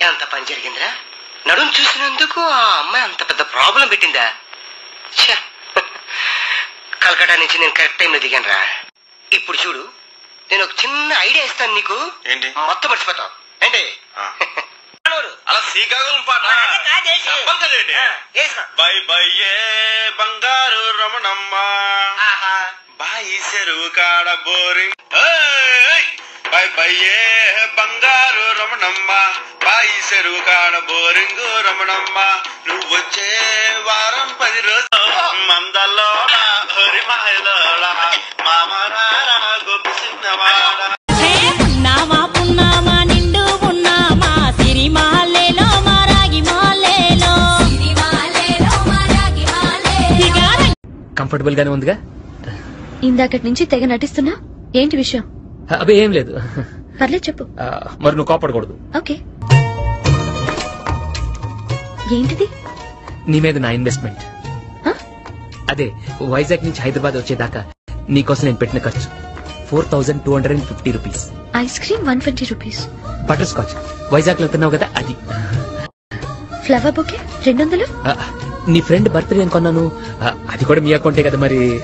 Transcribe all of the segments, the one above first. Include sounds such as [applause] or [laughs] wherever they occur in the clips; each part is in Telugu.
ఎంత పని జరిగిందిరా? నడుం చూసినందుకు ఆ అమ్మాయి అంత పెద్ద ప్రాబ్లం పెట్టిందా? కలకటా నుంచి నేను కరెక్ట్ టైంలో దిగాను రా ఇప్పుడు చూడు నేను ఒక చిన్న ఐడియా ఇస్తాను నీకు. ఏంటి? మొత్తం మర్చిపోతావు. ఏంటి? అలా శ్రీకాకుళం పాట బై బై ఏ బంగారు రమణమ్మ. బాయి చెరువు కాడ బోరింగ్ ఏయ్! బై బై ఏ బంగారు రమణమ్మ బాయి చెరువు కాడ బోరింగ్ రమణమ్మ. నువ్వు వచ్చే వారం పది రోజులు మందల్లో హరి మామరారా గోపి చిన్నవాడ. హే పున్నామా పున్నామా నిండు పున్నామా సిరిమాలేలో మారాగి మాలేలో. సిగార కంఫర్టబుల్ గానే ఉందిగా? ఇందాకటి నుంచి తెగ నటిస్తున్నా? ఏంటి విషయం? అవి ఏం లేదు. పర్లేదు చెప్పు. మరి నువ్వు కోపడకూడదు. ఓకే. ఏంటిది? నీ మీద నా ఇన్వెస్ట్మెంట్? అదే వైజాగ్ నుంచి హైదరాబాద్ వచ్చేదాకా నీకోసం నేను పెట్టిన ఖర్చు. Four thousand two hundred and fifty rupees ice cream one twenty rupees. Butterscotch. వైజాగ్లో తిన్నావు కదా అది. Flower bouquet? రెండు వందలు నీ ఫ్రెండ్ బర్త్డే అని కొన్నాను? అది కూడా మీ అకౌంటే కదా మరి.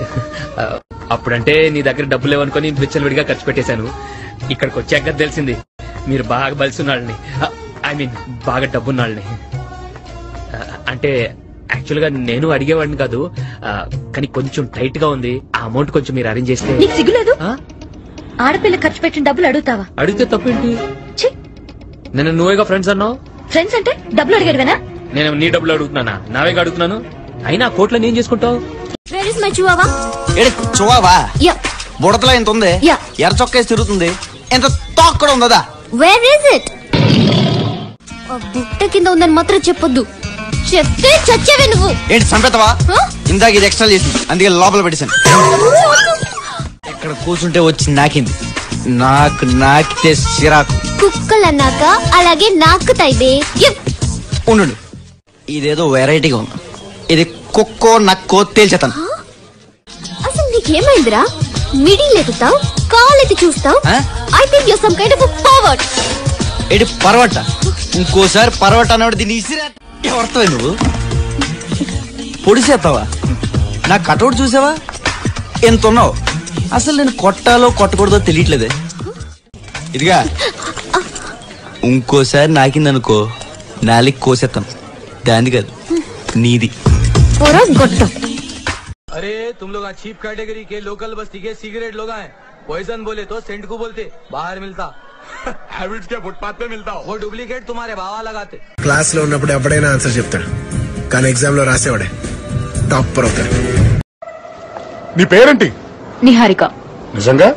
అప్పుడంటే నీ దగ్గర డబ్బులు లేవనుకొని విచ్చలవిడిగా ఖర్చు పెట్టేశాను. ఇక్కడికి వచ్చాక తెలిసింది మీరు బాగా బలిసున్నాళ్ళని ఐ మీన్ బాగా డబ్బున్నాళ్ళని. అంటే యాక్చువల్గా నేను అడిగేవాడిని కాదు కానీ కొంచెం టైట్గా ఉంది. ఆ అమౌంట్ కొంచెం మీరు అరేంజ్ చేస్తే. నీకు సిగ్గులేదు? ఆడపిల్ల ఖర్చు పెట్టిన డబ్బులు అడుగుతావా? అడిగితే తప్పేంటి? నేను నువ్వేగా ఫ్రెండ్స్ అన్నావు? ఫ్రెండ్స్ అంటే డబ్బులు అడిగాడువేనా నేను నీ డబ్బులు అడుగుతున్నానా? నావేగా అడుగుతున్నాను? అయినా ఆ కోట్లో నేను చేసుకుంటావు? వేర్ ఇస్ మై చివావా ఏడు చూవావా యా బుడతలో ఎంత ఉంది? యా. ఎర్ర చొక్కేసి తిరుగుతుంది. ఎంత తోక కూడా ఉందా వేర్ ఇస్ ఇట్ బుట్ట కింద ఉందని మాత్రం చెప్పొద్దు. చెప్తే చచ్చేవే నువ్వు. ఏంటి చంపేతావా హ? ఇందాక ఇది ఎక్స్ట్రా చేసింది. అందుకే లోపల పెట్టేశాను. ఇక్కడ కూర్చుంటే వచ్చి నాకింది. నాకు నాకితే సిరాకు కుక్కలు అన్నాక అలాగే నాకుతాయి బే. ఉండు ఇదేదో వెరైటీగా ఉంది. ఇది కుక్కో నక్కో తేల్చేతాను. అసలు నీకేమైందిరా? మిడిల్ ఎత్తుతావు కాల్ ఎత్తి చూస్తావు? I think you some kind of powered ఏంటి పర్వట? ఇంకోసారి పర్వట అన్నవాడు దీన్ని ఇసిరా. ఎవరితో నువ్వు? పొడిసేస్తావా నా కటౌట్ చూసావా? ఎంత ఉన్నావు అసలు నేను కొట్టాలో కొట్టకూడదో తెలియట్లేదే. ఇదిగా ఇంకోసారి నాకిందనుకో నాలికి కోసేస్తాను దాన్ని కాదు నీది. పొర గొట్టం अरे तुम लोग चीप कैटेगरी के लोकल बस्ती के सिगरेट लोग हैं पॉइजन बोले तो सेंट को बोलते बाहर मिलता [laughs] हैबिट्स क्या फुटपाथ पे मिलता वो डुप्लीकेट तुम्हारे भावा लगाते క్లాస్ లో ఉన్నప్పుడు ఎప్పుడైనా ఆన్సర్ చెప్తాడు కానీ ఎగ్జామ్ లో రాసేవాడే టాపర్ అవుతాడు నీ పేరేంటి నిహారిక నిజంగా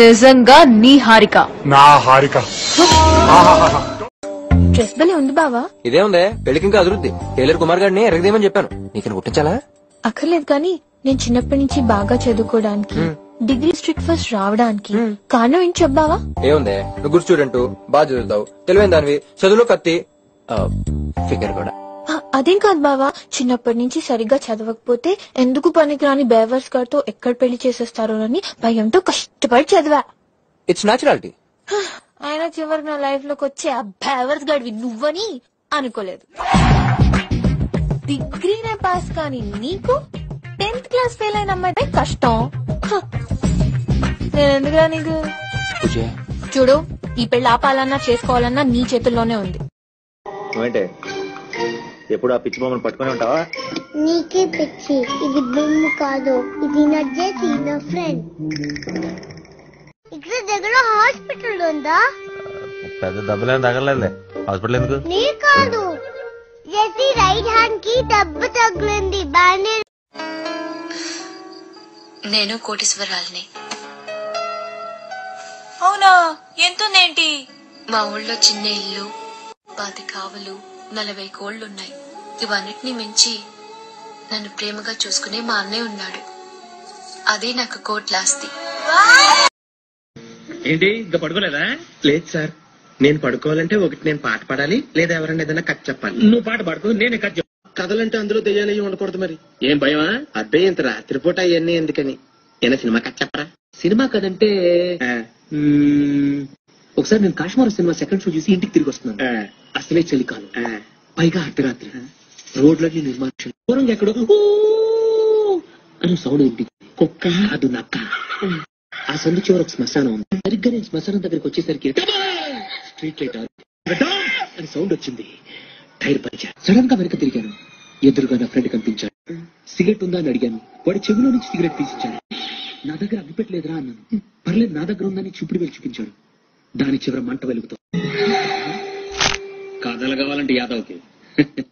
నిజంగా నీహారిక నా హారిక డ్రెస్ బలే ఉంది బావా. ఇదే ఉందే పెళ్ళికి ఇంకా అదురుద్ది. టైలర్ కుమార్ గారిని ఎరగదేమని చెప్పాను. నీకు కుట్టించాలా అక్కర్లేదు కానీ నేను చిన్నప్పటి నుంచి బాగా చదువుకోవడానికి డిగ్రీ స్ట్రిక్ట్ ఫస్ట్ రావడానికి కారణం ఏం చెప్పావా ఏముందే నువ్వు గుడ్ స్టూడెంట్ బాగా చదువుతావు. తెలివైన దానివి చదువులో కత్తి. ఫిగర్ కూడా. అదేం కాదు బావా. చిన్నప్పటి నుంచి సరిగ్గా చదవకపోతే ఎందుకు పనికిరాని బేవర్స్ గారితో ఎక్కడ పెళ్ళి చేసేస్తారోనని భయంతో కష్టపడి చదివా. ఇట్స్ న్యాచురాలిటీ ఆయన చివరికి నా లైఫ్లోకి వచ్చే ఆ గడివి నువ్వని అనుకోలేదు. డిగ్రీనే పాస్ కానీ నీకు టెన్త్ క్లాస్ ఫెయిల్ అయిన అమ్మాయి కష్టం. నేను ఎందుకురా నీకు? చూడు ఈ పెళ్ళి ఆపాలన్నా చేసుకోవాలన్నా నీ చేతుల్లోనే ఉంది. ఎప్పుడు ఆ పిచ్చి బొమ్మను పట్టుకుని ఉంటావా? నీకే పిచ్చి. ఇది బొమ్మ కాదు. ఇది నా జేతి నా ఫ్రెండ్ ఇక్కడ దగ్గర హాస్పిటల్ ఉందా? పెద్ద దెబ్బలేం తగలలేదులే. హాస్పిటల్ ఎందుకు? నీ కాదు. జేతి రైట్ హ్యాండ్కి దెబ్బ తగిలింది బ్యాండేజ్ నేను కోటీశ్వరాల్ని అవునా? ఎంతుందేంటి? మా ఊళ్ళో చిన్న ఇల్లు పాతి కావలు నలభై కోళ్ళున్నాయి ఇవన్నిటిని మించి నన్ను ప్రేమగా చూసుకునే మా అన్నయ్య ఉన్నాడు. అదే నాకు కోట్లాస్తి ఏంటి? ఇంకా పడుకోలేదా? లేదు సార్. నేను పడుకోవాలంటే ఒకటి నేను పాట పాడాలి లేదా ఎవరైనా ఏదైనా కథ చెప్పాలి. నువ్వు పాట పాడుకో నేను చెప్ప కథలంటే అందులో దెయ్యాలు అయ్యి ఉండకూడదు మరి. ఏం భయమా? అబ్బే ఇంత రాత్రిపూట అవన్నీ ఎందుకని? ఏమైనా సినిమా కథ చెప్పరా? సినిమా కదంటే ఒకసారి నేను కాశ్మీర సినిమా సెకండ్ షో చూసి ఇంటికి తిరిగి వస్తున్నాను. అసలే చలికాలం పైగా అర్ధరాత్రి. రోడ్లన్నీ నిర్మాణం దూరంగా ఎక్కడో అని సౌండ్ వినిపించింది. కుక్క. అది నక్క. ఆ సందు చివర ఒక శ్మశానం ఉంది. సరిగ్గా నేను శ్మశానం దగ్గరికి వచ్చేసరికి స్ట్రీట్ లైట్ అని సౌండ్ వచ్చింది. టైర్ పంచా సడన్గా వెనక తిరిగాను. ఎదురుగా నా ఫ్రెండ్ కనిపించాడు. సిగరెట్ ఉందా అని అడిగాను. వాడి చెవిలో నుంచి సిగరెట్ తీసిచ్చాడు. నా దగ్గర అగ్గిపెట్టలేదురా అన్నాను. పర్లేదు నా దగ్గర ఉందని చూపుడు వెళ్ళి చూపించాడు. దాని చివర మంట వెలుగుతాం కథలు కావాలంటే యాదవ్కి. [laughs]